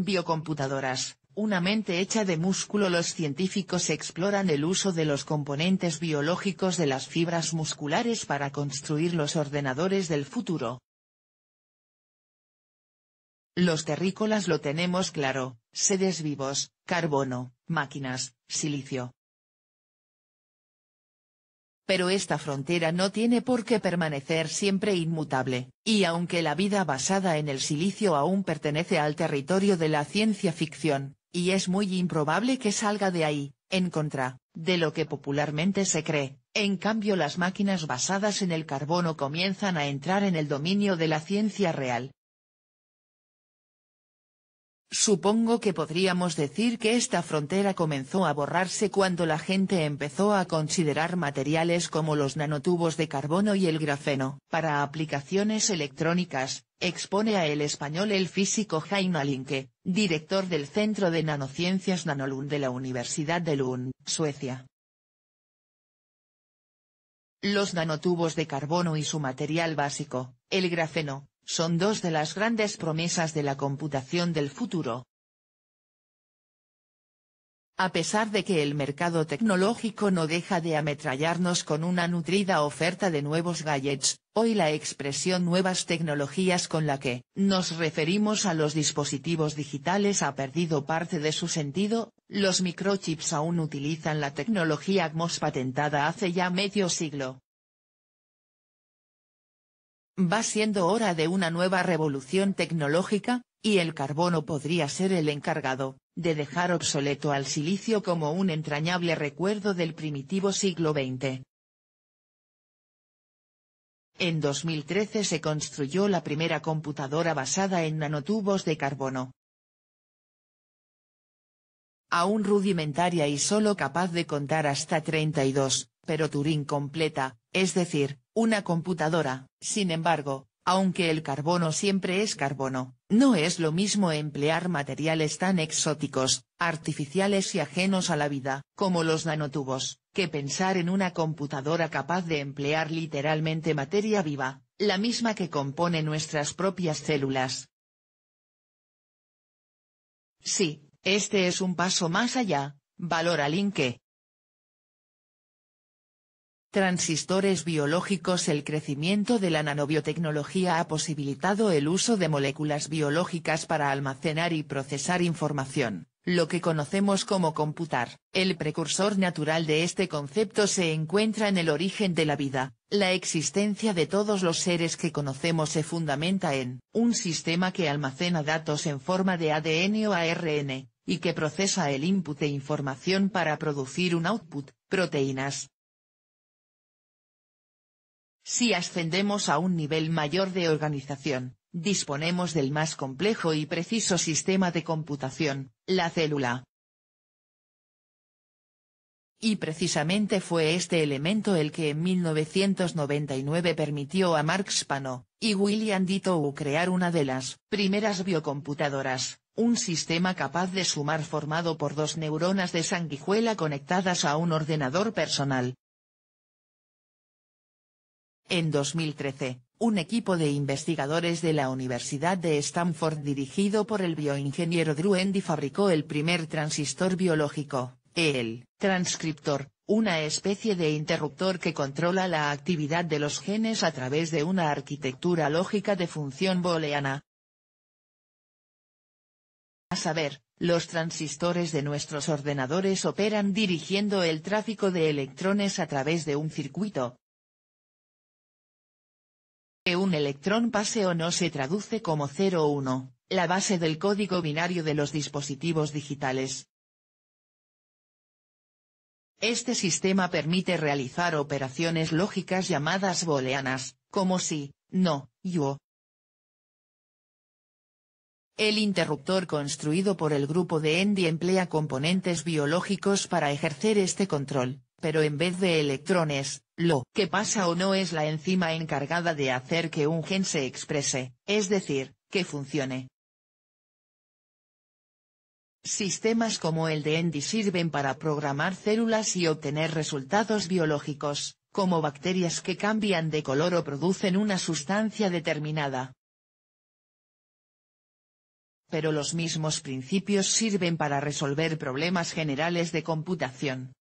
Biocomputadoras, una mente hecha de músculo Los científicos exploran el uso de los componentes biológicos de las fibras musculares para construir los ordenadores del futuro. Los terrícolas lo tenemos claro, sedes vivos, carbono, máquinas, silicio. Pero esta frontera no tiene por qué permanecer siempre inmutable, y aunque la vida basada en el silicio aún pertenece al territorio de la ciencia ficción, y es muy improbable que salga de ahí, en contra, de lo que popularmente se cree, en cambio las máquinas basadas en el carbono comienzan a entrar en el dominio de la ciencia real, Supongo que podríamos decir que esta frontera comenzó a borrarse cuando la gente empezó a considerar materiales como los nanotubos de carbono y el grafeno. Para aplicaciones electrónicas, expone a el español el físico Jaime Alinke, director del Centro de Nanociencias Nanolund de la Universidad de Lund, Suecia. Los nanotubos de carbono y su material básico, el grafeno, son dos de las grandes promesas de la computación del futuro. A pesar de que el mercado tecnológico no deja de ametrallarnos con una nutrida oferta de nuevos gadgets, hoy la expresión nuevas tecnologías con la que nos referimos a los dispositivos digitales ha perdido parte de su sentido, los microchips aún utilizan la tecnología AGMOS patentada hace ya medio siglo, Va siendo hora de una nueva revolución tecnológica, y el carbono podría ser el encargado, de dejar obsoleto al silicio como un entrañable recuerdo del primitivo siglo XX. En 2013 se construyó la primera computadora basada en nanotubos de carbono. Aún rudimentaria y solo capaz de contar hasta 32, pero Turing completa, es decir, una computadora, sin embargo, aunque el carbono siempre es carbono, no es lo mismo emplear materiales tan exóticos, artificiales y ajenos a la vida, como los nanotubos, que pensar en una computadora capaz de emplear literalmente materia viva, la misma que compone nuestras propias células. Sí, este es un paso más allá, valora Linke, Transistores biológicos El crecimiento de la nanobiotecnología ha posibilitado el uso de moléculas biológicas para almacenar y procesar información, lo que conocemos como computar. El precursor natural de este concepto se encuentra en el origen de la vida, la existencia de todos los seres que conocemos se fundamenta en un sistema que almacena datos en forma de ADN o ARN, y que procesa el input de información para producir un output, proteínas, si ascendemos a un nivel mayor de organización, disponemos del más complejo y preciso sistema de computación, la célula. Y precisamente fue este elemento el que en 1999 permitió a Mark Spano, y William Dittou crear una de las primeras biocomputadoras, un sistema capaz de sumar formado por dos neuronas de sanguijuela conectadas a un ordenador personal, en 2013, un equipo de investigadores de la Universidad de Stanford dirigido por el bioingeniero Drew Endy fabricó el primer transistor biológico, el transcriptor, una especie de interruptor que controla la actividad de los genes a través de una arquitectura lógica de función booleana. A saber, los transistores de nuestros ordenadores operan dirigiendo el tráfico de electrones a través de un circuito, que un electrón pase o no se traduce como 0 o 1, la base del código binario de los dispositivos digitales. Este sistema permite realizar operaciones lógicas llamadas booleanas, como si, no, yo. El interruptor construido por el grupo de Endy emplea componentes biológicos para ejercer este control pero en vez de electrones, lo que pasa o no es la enzima encargada de hacer que un gen se exprese, es decir, que funcione. Sistemas como el de Endy sirven para programar células y obtener resultados biológicos, como bacterias que cambian de color o producen una sustancia determinada. pero los mismos principios sirven para resolver problemas generales de computación.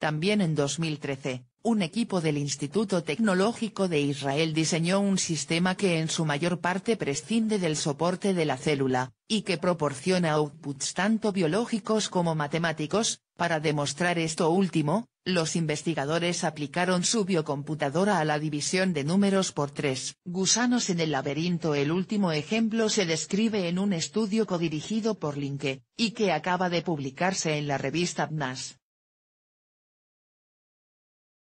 También en 2013, un equipo del Instituto Tecnológico de Israel diseñó un sistema que en su mayor parte prescinde del soporte de la célula, y que proporciona outputs tanto biológicos como matemáticos, para demostrar esto último, los investigadores aplicaron su biocomputadora a la división de números por tres gusanos en el laberinto el último ejemplo se describe en un estudio codirigido por Linke, y que acaba de publicarse en la revista PNAS.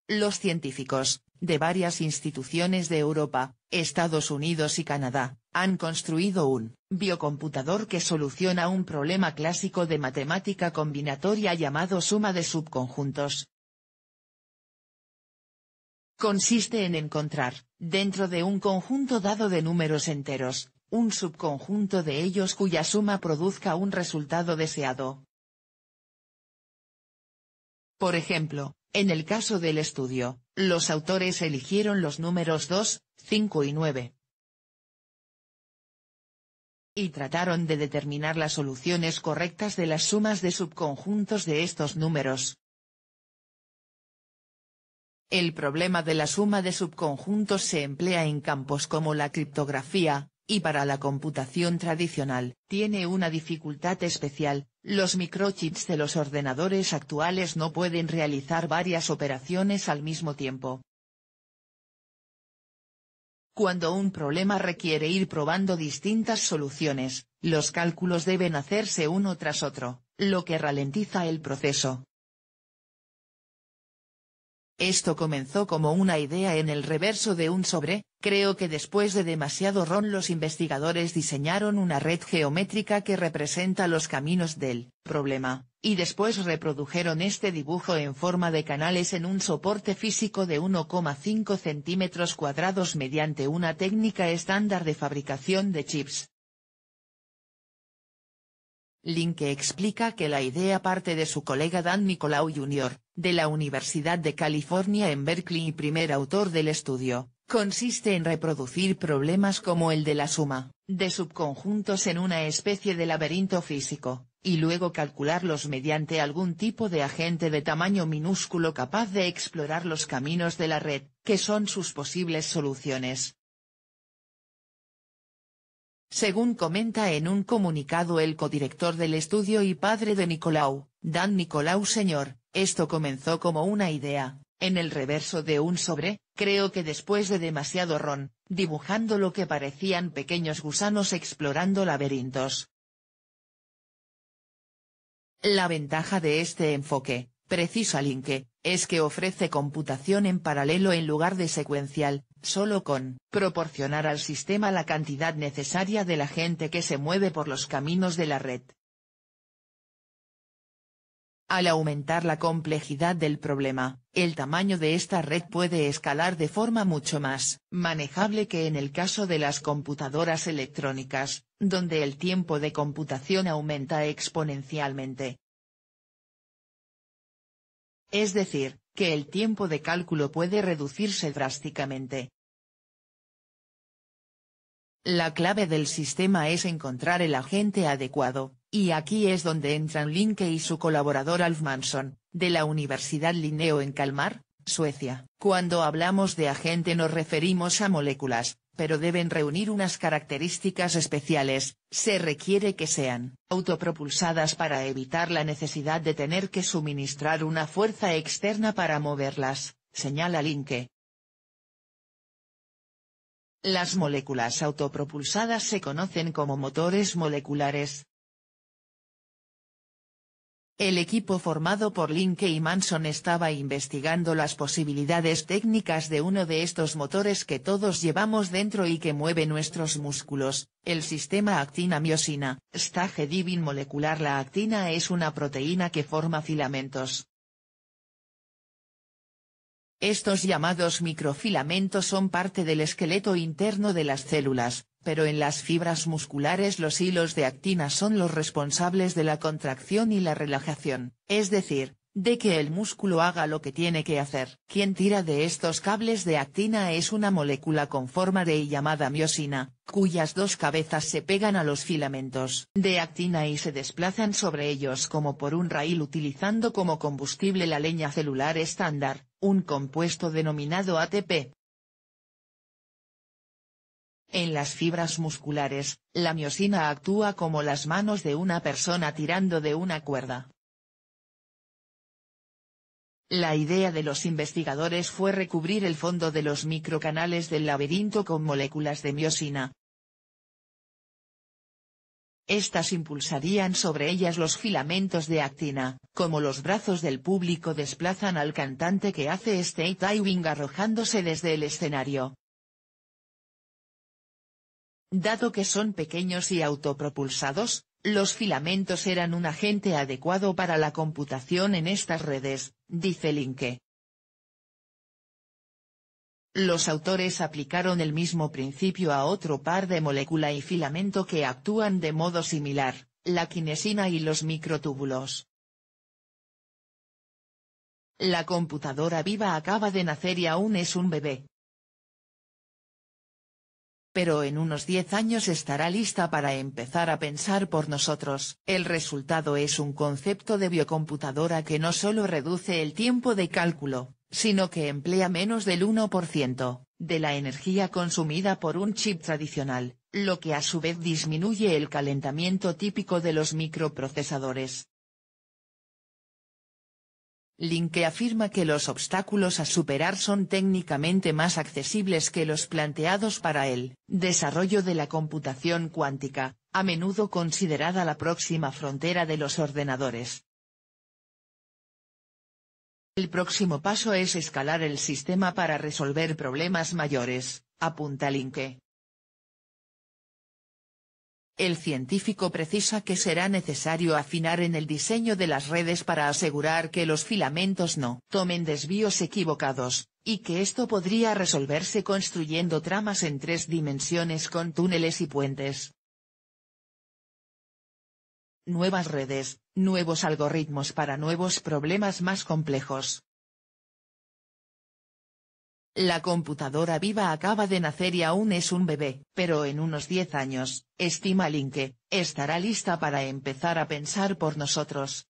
Los científicos, de varias instituciones de Europa, Estados Unidos y Canadá, han construido un biocomputador que soluciona un problema clásico de matemática combinatoria llamado suma de subconjuntos. Consiste en encontrar, dentro de un conjunto dado de números enteros, un subconjunto de ellos cuya suma produzca un resultado deseado. Por ejemplo, en el caso del estudio, los autores eligieron los números 2, 5 y 9. Y trataron de determinar las soluciones correctas de las sumas de subconjuntos de estos números. El problema de la suma de subconjuntos se emplea en campos como la criptografía, y para la computación tradicional, tiene una dificultad especial, los microchips de los ordenadores actuales no pueden realizar varias operaciones al mismo tiempo. Cuando un problema requiere ir probando distintas soluciones, los cálculos deben hacerse uno tras otro, lo que ralentiza el proceso. Esto comenzó como una idea en el reverso de un sobre, creo que después de demasiado ron los investigadores diseñaron una red geométrica que representa los caminos del problema, y después reprodujeron este dibujo en forma de canales en un soporte físico de 1,5 centímetros cuadrados mediante una técnica estándar de fabricación de chips. Linke explica que la idea parte de su colega Dan Nicolau Jr., de la Universidad de California en Berkeley y primer autor del estudio, consiste en reproducir problemas como el de la suma, de subconjuntos en una especie de laberinto físico, y luego calcularlos mediante algún tipo de agente de tamaño minúsculo capaz de explorar los caminos de la red, que son sus posibles soluciones. Según comenta en un comunicado el codirector del estudio y padre de Nicolau, Dan Nicolau Señor, esto comenzó como una idea, en el reverso de un sobre, creo que después de demasiado ron, dibujando lo que parecían pequeños gusanos explorando laberintos. La ventaja de este enfoque, precisa Linke, es que ofrece computación en paralelo en lugar de secuencial, solo con proporcionar al sistema la cantidad necesaria de la gente que se mueve por los caminos de la red. Al aumentar la complejidad del problema, el tamaño de esta red puede escalar de forma mucho más manejable que en el caso de las computadoras electrónicas, donde el tiempo de computación aumenta exponencialmente. Es decir, que el tiempo de cálculo puede reducirse drásticamente. La clave del sistema es encontrar el agente adecuado, y aquí es donde entran Linke y su colaborador Alf Manson, de la Universidad Linneo en Kalmar, Suecia. Cuando hablamos de agente nos referimos a moléculas, pero deben reunir unas características especiales, se requiere que sean autopropulsadas para evitar la necesidad de tener que suministrar una fuerza externa para moverlas, señala Linke. Las moléculas autopropulsadas se conocen como motores moleculares, el equipo formado por Linke y Manson estaba investigando las posibilidades técnicas de uno de estos motores que todos llevamos dentro y que mueve nuestros músculos, el sistema actina-miosina, stage divin molecular La actina es una proteína que forma filamentos. Estos llamados microfilamentos son parte del esqueleto interno de las células, pero en las fibras musculares los hilos de actina son los responsables de la contracción y la relajación, es decir, de que el músculo haga lo que tiene que hacer. Quien tira de estos cables de actina es una molécula con forma de Y llamada miosina, cuyas dos cabezas se pegan a los filamentos de actina y se desplazan sobre ellos como por un rail utilizando como combustible la leña celular estándar, un compuesto denominado ATP. En las fibras musculares, la miosina actúa como las manos de una persona tirando de una cuerda. La idea de los investigadores fue recubrir el fondo de los microcanales del laberinto con moléculas de miosina. Estas impulsarían sobre ellas los filamentos de actina, como los brazos del público desplazan al cantante que hace state diving arrojándose desde el escenario. Dado que son pequeños y autopropulsados, los filamentos eran un agente adecuado para la computación en estas redes, dice Linke. Los autores aplicaron el mismo principio a otro par de molécula y filamento que actúan de modo similar, la quinesina y los microtúbulos. La computadora viva acaba de nacer y aún es un bebé pero en unos 10 años estará lista para empezar a pensar por nosotros. El resultado es un concepto de biocomputadora que no solo reduce el tiempo de cálculo, sino que emplea menos del 1%, de la energía consumida por un chip tradicional, lo que a su vez disminuye el calentamiento típico de los microprocesadores. Linke afirma que los obstáculos a superar son técnicamente más accesibles que los planteados para el desarrollo de la computación cuántica, a menudo considerada la próxima frontera de los ordenadores. El próximo paso es escalar el sistema para resolver problemas mayores, apunta Linke. El científico precisa que será necesario afinar en el diseño de las redes para asegurar que los filamentos no tomen desvíos equivocados, y que esto podría resolverse construyendo tramas en tres dimensiones con túneles y puentes. Nuevas redes, nuevos algoritmos para nuevos problemas más complejos. La computadora viva acaba de nacer y aún es un bebé, pero en unos 10 años, estima Linke, estará lista para empezar a pensar por nosotros.